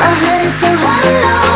My heart is so hollow